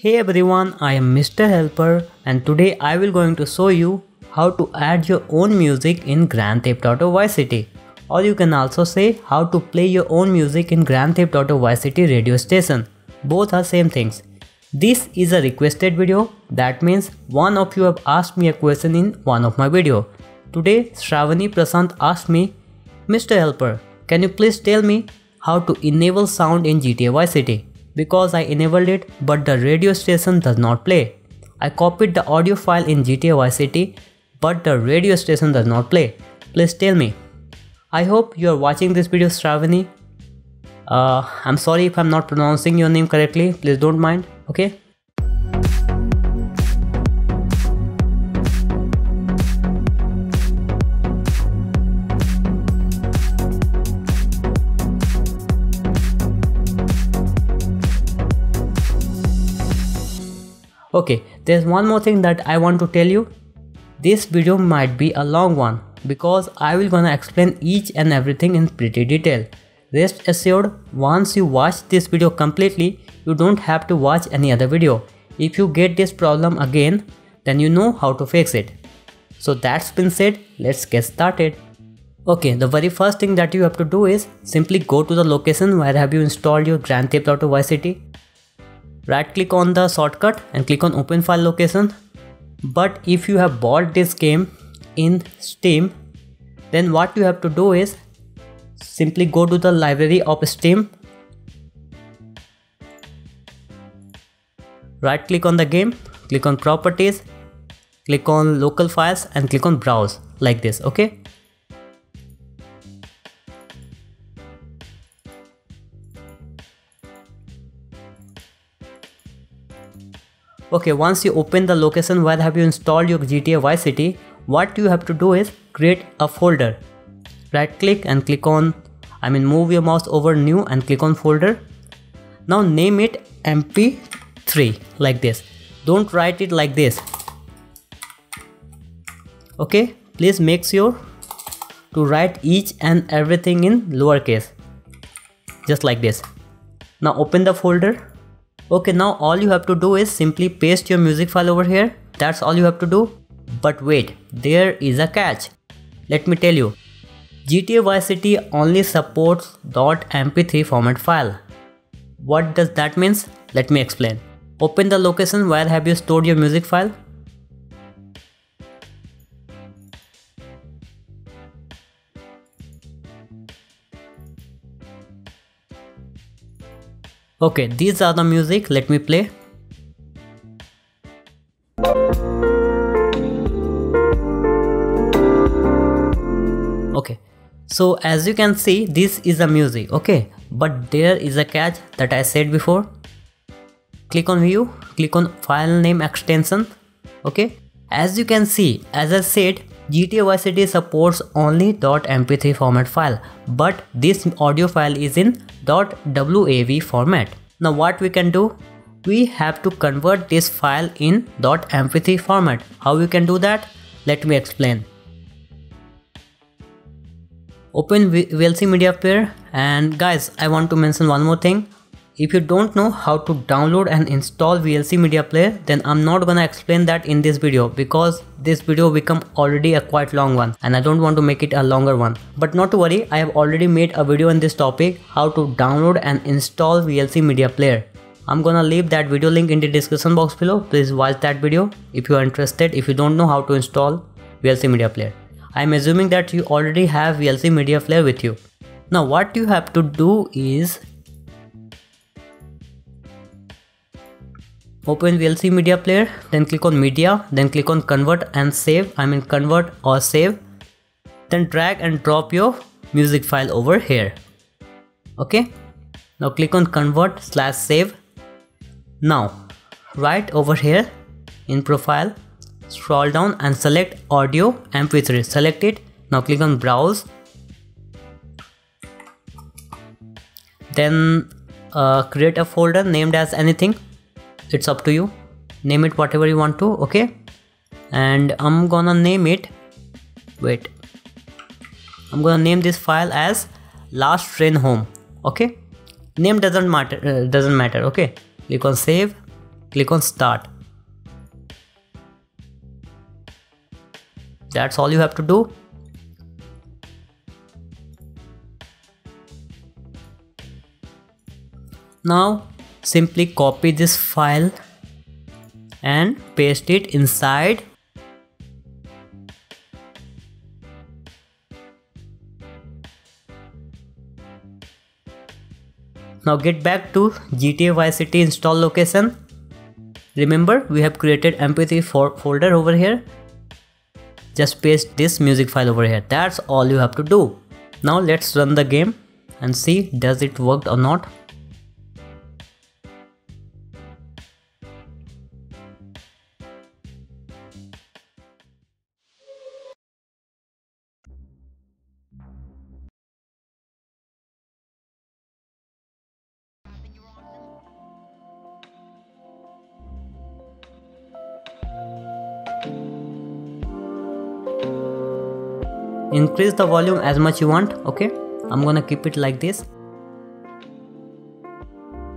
Hey everyone, I am Mr. Helper and today I will going to show you how to add your own music in Grand Theft Auto Vice City. Or you can also say how to play your own music in Grand Theft Auto Vice City radio station. Both are same things. This is a requested video, that means one of you have asked me a question in one of my video. Today Shravani Prasant asked me, Mr. Helper, can you please tell me how to enable sound in GTA Vice City? Because I enabled it but the radio station does not play. I copied the audio file in GTA Vice City but the radio station does not play. Please tell me. I hope you are watching this video Shravani. Uh, I'm sorry if I'm not pronouncing your name correctly, please don't mind, okay? Okay, there's one more thing that I want to tell you. This video might be a long one because I will gonna explain each and everything in pretty detail. Rest assured, once you watch this video completely, you don't have to watch any other video. If you get this problem again, then you know how to fix it. So that's been said, let's get started. Okay, the very first thing that you have to do is simply go to the location where have you installed your Grand Theft Auto Vice City right click on the shortcut and click on open file location. But if you have bought this game in steam then what you have to do is simply go to the library of steam. Right click on the game click on properties click on local files and click on browse like this okay Okay, once you open the location where have you installed your GTA Vice City, what you have to do is create a folder. Right click and click on, I mean move your mouse over new and click on folder. Now name it mp3 like this. Don't write it like this. Okay, please make sure to write each and everything in lowercase. Just like this. Now open the folder Okay, now all you have to do is simply paste your music file over here. That's all you have to do. But wait, there is a catch. Let me tell you. GTA Vice City only supports .mp3 format file. What does that means? Let me explain. Open the location where have you stored your music file Okay, these are the music, let me play. Okay, so as you can see, this is the music, okay? But there is a catch that I said before. Click on view, click on file name extension, okay? As you can see, as I said, GTA Vice City supports only .mp3 format file, but this audio file is in .wav format. Now what we can do? We have to convert this file in .mp3 format. How we can do that? Let me explain. Open VLC Media Player and guys I want to mention one more thing if you don't know how to download and install VLC Media Player, then I'm not gonna explain that in this video because this video become already a quite long one and I don't want to make it a longer one. But not to worry, I have already made a video on this topic, how to download and install VLC Media Player. I'm gonna leave that video link in the description box below. Please watch that video if you are interested, if you don't know how to install VLC Media Player. I'm assuming that you already have VLC Media Player with you. Now what you have to do is open VLC media player then click on media then click on convert and save I mean convert or save. Then drag and drop your music file over here. Okay? Now click on convert slash save. Now right over here in profile scroll down and select audio mp3 select it. Now click on browse. Then uh, create a folder named as anything it's up to you. Name it whatever you want to okay? And I'm gonna name it wait. I'm gonna name this file as last train home okay? Name doesn't matter uh, doesn't matter okay? Click on save click on start. That's all you have to do. Now simply copy this file and paste it inside Now get back to GTA Vice City install location. Remember we have created mp3 folder over here. Just paste this music file over here. That's all you have to do. Now let's run the game and see does it work or not. Increase the volume as much you want okay? I'm gonna keep it like this.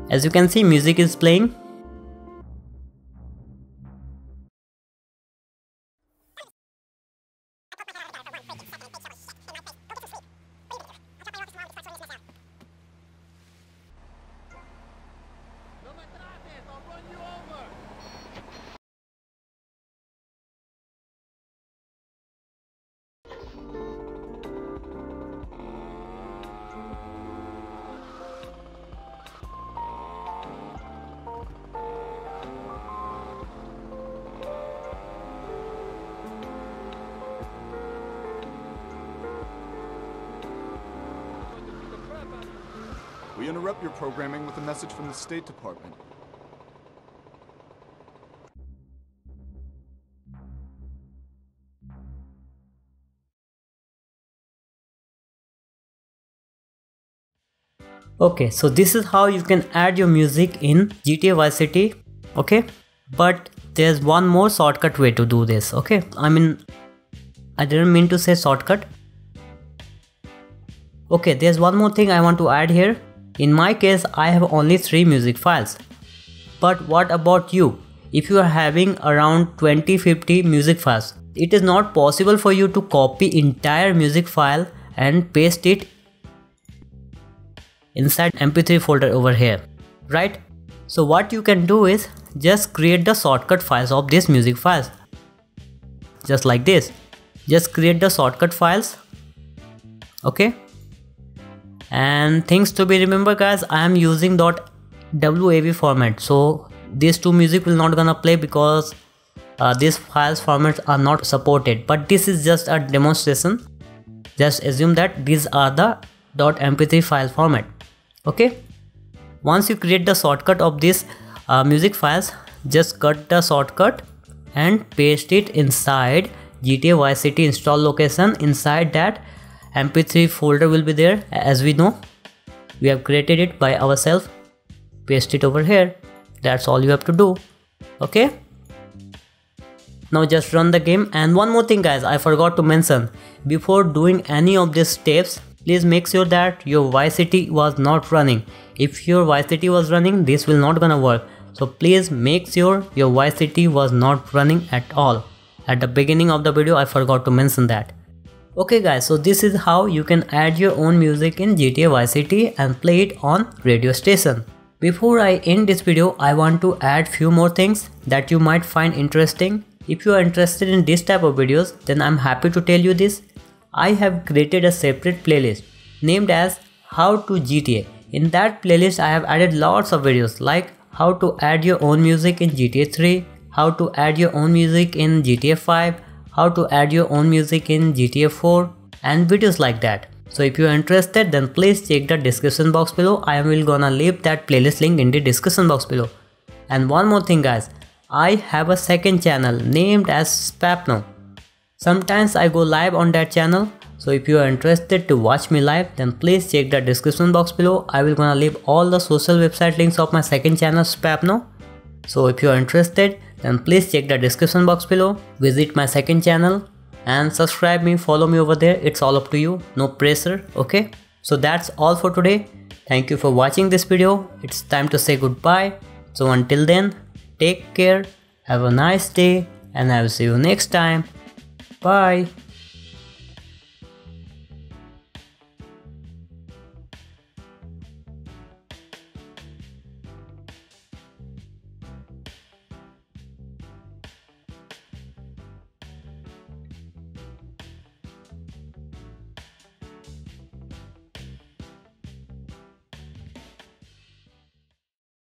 As you can see music is playing We interrupt your programming with a message from the State Department. Okay, so this is how you can add your music in GTA Vice City, okay? But there's one more shortcut way to do this, okay? I mean, I didn't mean to say shortcut. Okay, there's one more thing I want to add here. In my case, I have only 3 music files. But what about you? If you are having around 20-50 music files, it is not possible for you to copy entire music file and paste it inside mp3 folder over here, right? So what you can do is just create the shortcut files of these music files. Just like this. Just create the shortcut files. Okay and things to be remember guys i am using .wav format. So these two music will not gonna play because uh, these files formats are not supported. But this is just a demonstration. Just assume that these are the .mp3 file format. Okay? Once you create the shortcut of these uh, music files just cut the shortcut and paste it inside GTA Vice City install location inside that mp3 folder will be there. As we know we have created it by ourselves. Paste it over here. That's all you have to do. Okay? Now just run the game. And one more thing guys i forgot to mention. Before doing any of these steps please make sure that your vice city was not running. If your vice city was running this will not gonna work. So please make sure your vice city was not running at all. At the beginning of the video i forgot to mention that Okay guys, so this is how you can add your own music in GTA Vice City and play it on radio station. Before I end this video, I want to add few more things that you might find interesting. If you are interested in this type of videos, then I'm happy to tell you this. I have created a separate playlist named as How to GTA. In that playlist, I have added lots of videos like how to add your own music in GTA 3, how to add your own music in GTA 5, how to add your own music in GTA 4 and videos like that. So if you are interested then please check the description box below. I will gonna leave that playlist link in the description box below. And one more thing guys, I have a second channel named as Spapno. Sometimes I go live on that channel. So if you are interested to watch me live then please check the description box below. I will gonna leave all the social website links of my second channel Spapno. So if you are interested then please check the description box below, visit my second channel and subscribe me, follow me over there, it's all up to you, no pressure, okay? So that's all for today. Thank you for watching this video. It's time to say goodbye. So until then, take care, have a nice day and I will see you next time. Bye.